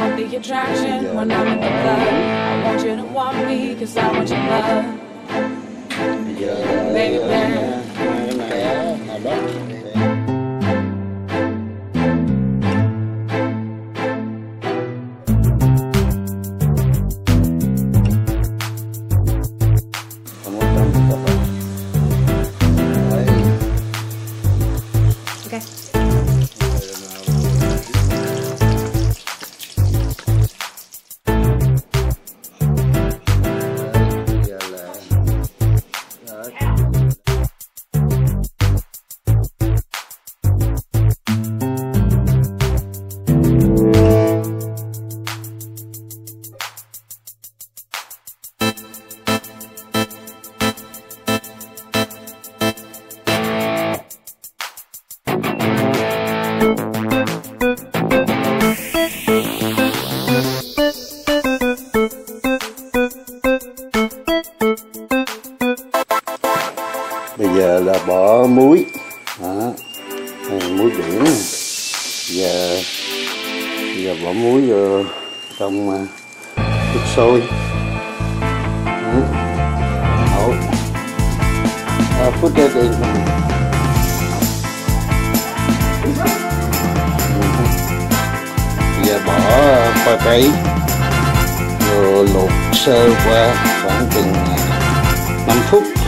want the attraction when I'm in the club. I want you to want me, cause I want your love. Baby. cái này nào đó giờ là bỏ muối. Đó à, muối biển giờ giờ bỏ muối vô trong à, nước sôi. Đó. Đổ. À, put that in giờ bỏ à, khoai tây. Rồi luộc sơ qua khoảng chừng 5 phút.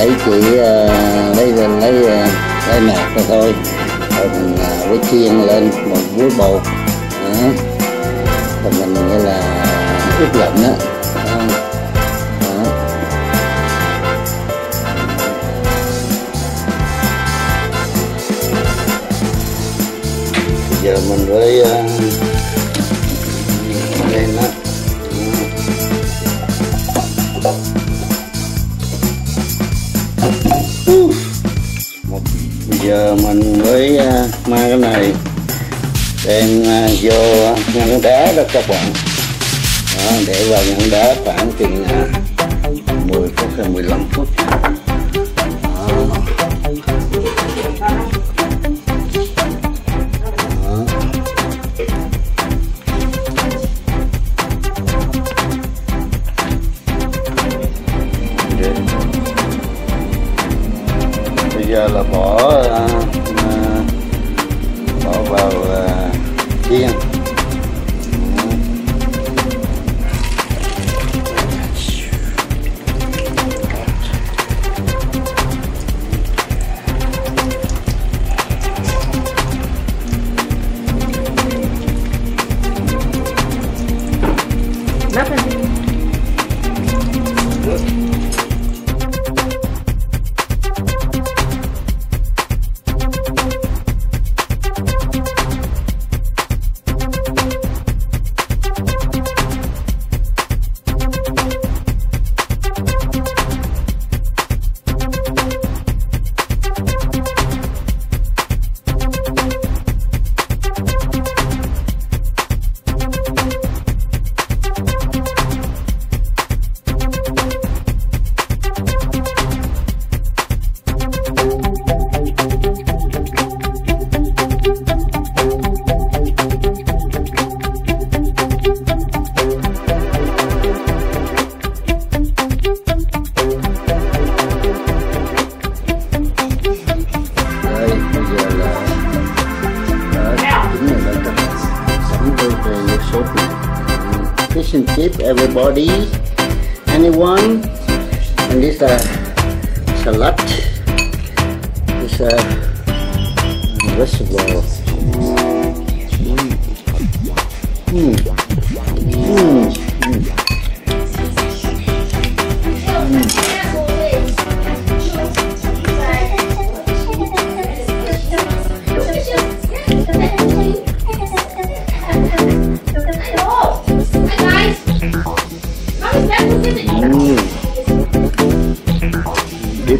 Lấy chỉ ờ, lấy lên lấy ờ, lấy nạc ra thôi. Rồi mình à, với chiên lên một muối bột. Đó. rồi mình nghĩa là ướp lạnh á. Đó. Giờ mình với uh, lên nó. Giờ mình mới à, mang cái này đem à, vô à, ngăn đá đó các bạn. Đó, để vào ngăn đá khoảng chừng 10 phút hay 15 phút. Giờ là bỏ à, à, bỏ vào à, chiên. Everybody anyone and this uh, salad this uh, vegetable mm. Mm. Mm.